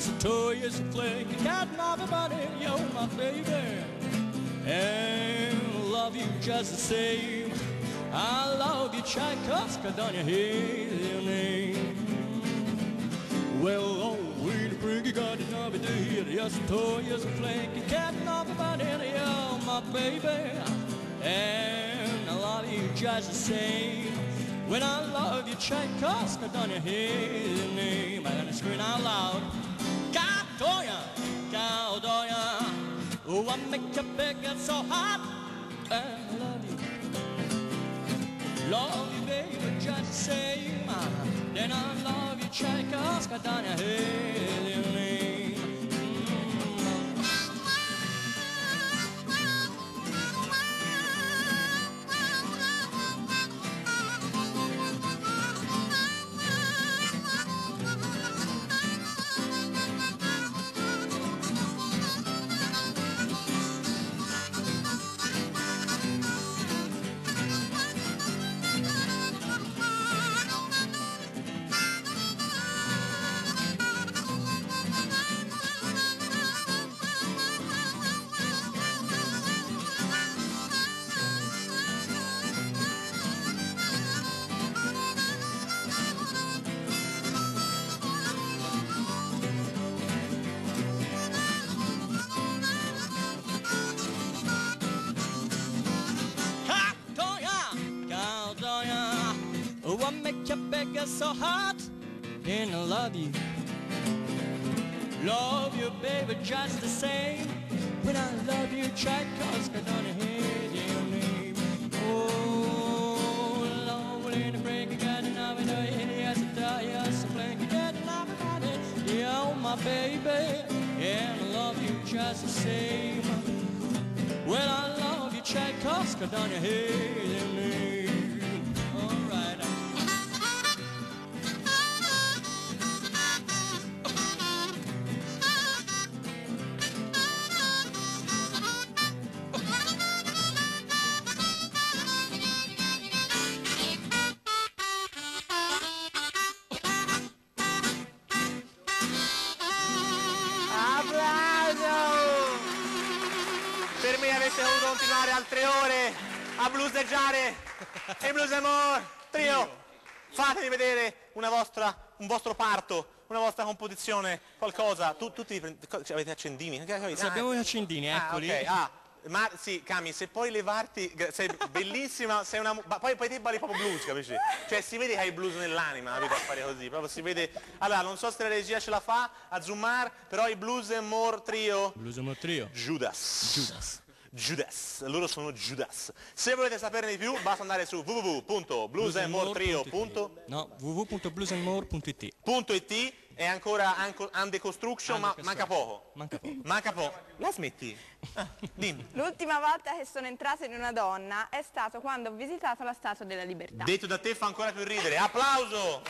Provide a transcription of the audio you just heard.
yes, a toy, yes, a fling. You got my body, you're my baby. And I love you just the same. I love you, Tchaikovsky, don't you hear your name? Well, oh, we the pretty got it over there. Yes, a toy, yes, a fling. You got my body, you're my baby. And I love you just the same. When I love you, Tchaikovsky, don't you hear your name? I'm gonna scream out loud. Caldonia, Caldonia. Oh, I make you big and so hot. And I love you. Love you, baby, just the same. Then I love you, Tchaikovsky, don't you I make you bigger so hot. And I love you. Love you, baby, just the same. When I love you, Tchaikovsky, don't you hear your name? Oh, Lord, in the break, you got an eye, yes, I die, yes, I blink, you got an eye, yeah, oh, my baby. And I love you just the same. Well, I love you, Tchaikovsky, don't you hear your name? Per me avete dovuto continuare altre ore a blueseggiare il Blues Amor Trio. Fatemi vedere una vostra, un vostro parto, una vostra composizione, qualcosa. Tu, tutti cioè, avete accendini? Sì, abbiamo gli accendini, Ah, eccoli. ok. Ah, ma sì, Cami, se puoi levarti, sei bellissima, sei una, poi, poi te balli proprio blues, capisci? Cioè si vede che hai blues nell'anima, capito, a fare così, proprio si vede. Allora, non so se la regia ce la fa a zoomare, però i Blues and More Trio, Blues Amor Trio. Judas. Judas. Judas, loro sono Judas. Se volete saperne di più, basta andare su www.bluesandmoretrio.it No, www.bluesandmore.it. è ancora anco- under construction, ma manca poco. Manca poco. Manca poco. La smetti? Ah, dimmi. L'ultima volta che sono entrata in una donna è stato quando ho visitato la Statua della Libertà. Detto da te fa ancora più ridere. Applauso!